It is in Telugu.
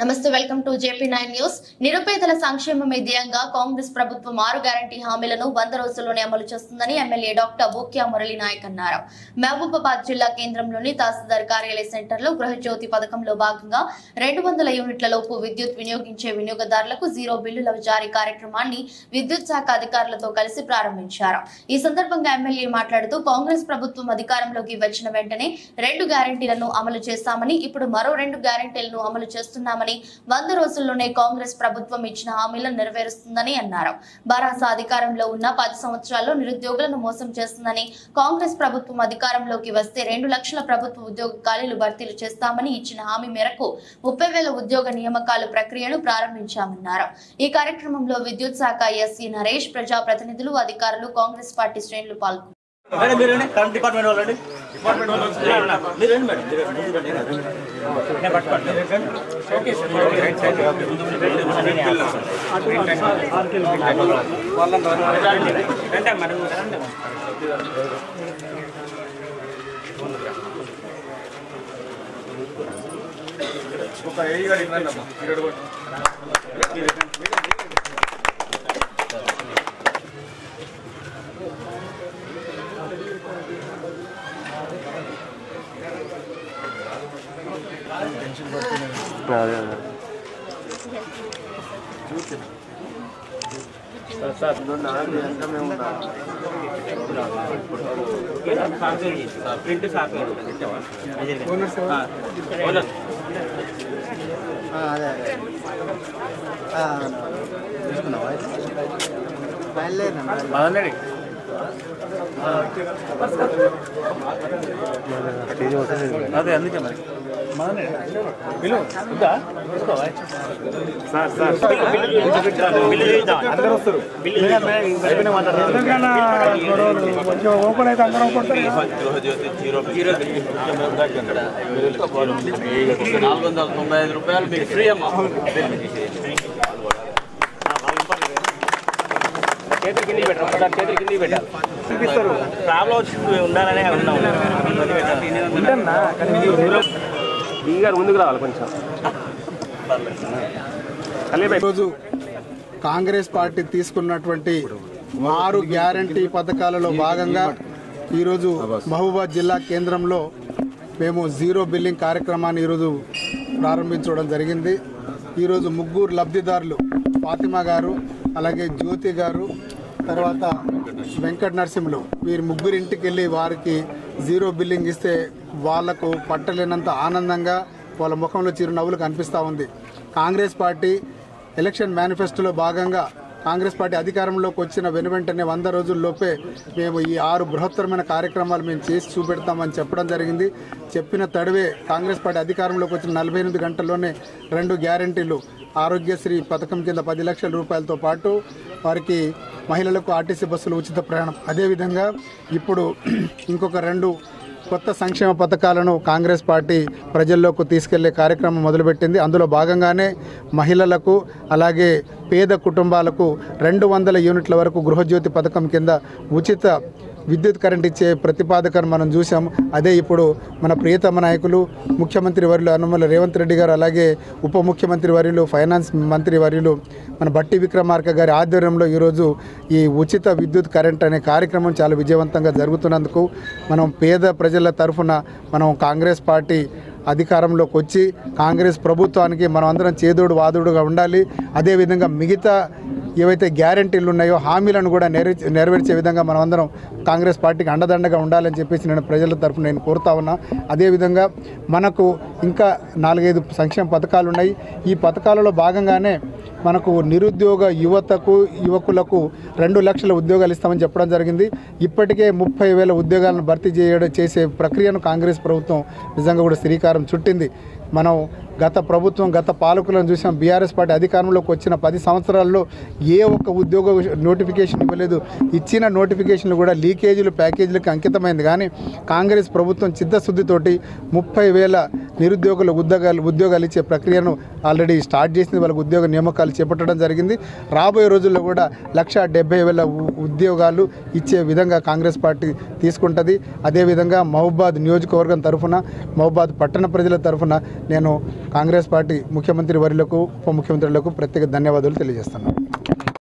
నమస్తే welcome to JP nine news. నిరుపేదల సంక్షేమమే ధ్యేయంగా కాంగ్రెస్ ప్రభుత్వం ఆరు గ్యారంటీ హామీలను వంద రోజుల్లోనే అమలు చేస్తుందని ఎమ్మెల్యే డాక్టర్ బూక్యా మురళీ నాయక్ అన్నారు. మహబూబాబాద్ జిల్లా కేంద్రంలోని తహసీల్దార్ కార్యాలయ సెంటర్లో గృహజ్యోతి పథకంలో భాగంగా రెండు వందల యూనిట్లలోపు విద్యుత్ వినియోగించే వినియోగదారులకు జీరో బిల్లుల జారీ కార్యక్రమాన్ని విద్యుత్ శాఖ అధికారులతో కలిసి ప్రారంభించారు. ఈ సందర్భంగా ఎమ్మెల్యే మాట్లాడుతూ కాంగ్రెస్ ప్రభుత్వం అధికారంలోకి వచ్చిన వెంటనే రెండు గ్యారంటీలను అమలు చేస్తామని ఇప్పుడు మరో రెండు గ్యారంటీలను అమలు చేస్తున్నామని వంద రోజుల్లోనే కాంగ్రెస్ ప్రభుత్వం ఇచ్చిన హామీలను నెరవేరుస్తుందని అన్నారు. బారాస అధికారంలో ఉన్న పది సంవత్సరాల్లో నిరుద్యోగులను మోసం చేస్తుందని కాంగ్రెస్ ప్రభుత్వం అధికారంలోకి వస్తే రెండు లక్షల ప్రభుత్వ ఉద్యోగ ఖాళీలు భర్తీలు చేస్తామని ఇచ్చిన హామీ మేరకు ముప్పై వేల ఉద్యోగ నియామకాలు ప్రక్రియను ప్రారంభించామన్నారు. ఈ కార్యక్రమంలో విద్యుత్ శాఖ ఎస్సీ నరేష్ ప్రజాప్రతినిధులు అధికారులు కాంగ్రెస్ పార్టీ శ్రేణులు పాల్గొన్నారు. మేడం మీరు రండి కరెంట్ డిపార్ట్మెంట్ వాళ్ళండి డిపార్ట్మెంట్ వాళ్ళు మీరు రండి మేడం మీరు రండి, ముందు రండి. నేను పట్టుకోండి. Okay sir. Right side. ముందు ముందు రండి. నేనే వాళ్ళని రండి. రండి అమ్మా, నువ్వు రండి అమ్మా. ఒక ఏఈ గారు ఇవ్వండి అమ్మా ఇక్కడ కూడా. సాఫ్ట్వేర్ ప్రింట్ తీసుకున్నావా అదే అందుకే మరి గృహజ్యోతి జీరో నాలుగు వందల తొంభై ఐదు రూపాయలు మీకు ఫ్రీ అమ్మా. చేతులు కిందికి పెట్టాలి ఒకసారి చేతులు కిందికి పెట్టాలి చూపిస్తారు. ప్రాబ్లం ఉండాలనే ఉన్నాం. గారు ముందుకు రావాలి కొంచెం. ఈరోజు కాంగ్రెస్ పార్టీ తీసుకున్నటువంటి ఆరు గ్యారంటీ పథకాలలో భాగంగా ఈరోజు మహబూబాద్ జిల్లా కేంద్రంలో మేము జీరో బిల్లింగ్ కార్యక్రమాన్ని ఈరోజు ప్రారంభించడం జరిగింది. ఈరోజు ముగ్గురు లబ్ధిదారులు ఫాతిమా గారు అలాగే జ్యోతి గారు తర్వాత వెంకట నరసింహులు వీరి ముగ్గురింటికి వెళ్ళి వారికి జీరో బిల్లింగ్ ఇస్తే వాళ్ళకు పట్టలేనంత ఆనందంగా వాళ్ళ ముఖంలో చిరునవ్వులు కనిపిస్తూ ఉంది. కాంగ్రెస్ పార్టీ ఎలక్షన్ మేనిఫెస్టోలో భాగంగా కాంగ్రెస్ పార్టీ అధికారంలోకి వచ్చిన వెను వెంటనే వంద రోజుల్లోపే మేము ఈ ఆరు బృహత్తరమైన కార్యక్రమాలు మేము చేసి చూపెడతామని చెప్పడం జరిగింది. చెప్పిన తడివే కాంగ్రెస్ పార్టీ అధికారంలోకి వచ్చిన నలభై ఎనిమిది గంటల్లోనే రెండు గ్యారంటీలు ఆరోగ్యశ్రీ పథకం కింద పది లక్షల రూపాయలతో పాటు వారికి మహిళలకు ఆర్టీసీ బస్సులు ఉచిత ప్రయాణం. అదేవిధంగా ఇప్పుడు ఇంకొక రెండు కొత్త సంక్షేమ పథకాలను కాంగ్రెస్ పార్టీ ప్రజల్లోకి తీసుకెళ్ళే కార్యక్రమం మొదలుపెట్టింది. అందులో భాగంగానే మహిళలకు అలాగే పేద కుటుంబాలకు రెండు వందల యూనిట్ల వరకు గృహజ్యోతి పథకం కింద ఉచిత విద్యుత్ కరెంట్ ఇచ్చే ప్రతిపాదకను మనం చూసాం అదే ఇప్పుడు మన ప్రియతమ నాయకులు ముఖ్యమంత్రి వర్యులు అనుమల రేవంత్ రెడ్డి గారు అలాగే ఉప ముఖ్యమంత్రి వర్యులు ఫైనాన్స్ మంత్రి వర్యులు మన బట్టి విక్రమార్క గారి ఆధ్వర్యంలో ఈరోజు ఈ ఉచిత విద్యుత్ కరెంట్ అనే కార్యక్రమం చాలా విజయవంతంగా జరుగుతున్నందుకు మనం పేద ప్రజల తరఫున మనం కాంగ్రెస్ పార్టీ అధికారంలోకి వచ్చి కాంగ్రెస్ ప్రభుత్వానికి మనం అందరం చేదోడు వాదుడుగా ఉండాలి. అదేవిధంగా మిగతా ఏవైతే గ్యారంటీలు ఉన్నాయో హామీలను కూడా నెరవేర్చే నెరవేర్చే విధంగా మనం అందరం కాంగ్రెస్ పార్టీకి అండదండగా ఉండాలని చెప్పేసి నేను ప్రజల తరఫున నేను కోరుతా ఉన్నా. అదేవిధంగా మనకు ఇంకా నాలుగైదు సంక్షేమ పథకాలు ఉన్నాయి. ఈ పథకాలలో భాగంగానే మనకు నిరుద్యోగ యువతకు యువకులకు రెండు లక్షల ఉద్యోగాలు ఇస్తామని చెప్పడం జరిగింది. ఇప్పటికే ముప్పై వేల ఉద్యోగాలను భర్తీ చేయడం చేసే ప్రక్రియను కాంగ్రెస్ ప్రభుత్వం నిజంగా కూడా శ్రీకారం చుట్టింది. మనం గత ప్రభుత్వం గత పాలకులను చూసాం. బీఆర్ఎస్ పార్టీ అధికారంలోకి వచ్చిన పది సంవత్సరాల్లో ఏ ఒక్క ఉద్యోగ నోటిఫికేషన్ ఇవ్వలేదు. ఇచ్చిన నోటిఫికేషన్లు కూడా లీకేజీలు ప్యాకేజీలకు అంకితమైంది. కానీ కాంగ్రెస్ ప్రభుత్వం చిత్తశుద్ధితోటి ముప్పై వేల నిరుద్యోగుల ఉద్యోగాలు ఉద్యోగాలు ఇచ్చే ప్రక్రియను ఆల్రెడీ స్టార్ట్ చేసింది. వాళ్ళకి ఉద్యోగ నియామకాలు చేపట్టడం జరిగింది. రాబోయే రోజుల్లో కూడా లక్ష డెబ్బై వేల ఉ- ఉద్యోగాలు ఇచ్చే విధంగా కాంగ్రెస్ పార్టీ తీసుకుంటుంది. అదేవిధంగా మహబాద్ నియోజకవర్గం తరఫున మహబాద్ పట్టణ ప్రజల తరఫున నేను కాంగ్రెస్ పార్టీ ముఖ్యమంత్రి వర్యులకు ఉప ముఖ్యమంత్రులకు ప్రత్యేక ధన్యవాదాలు తెలియజేస్తున్నాను.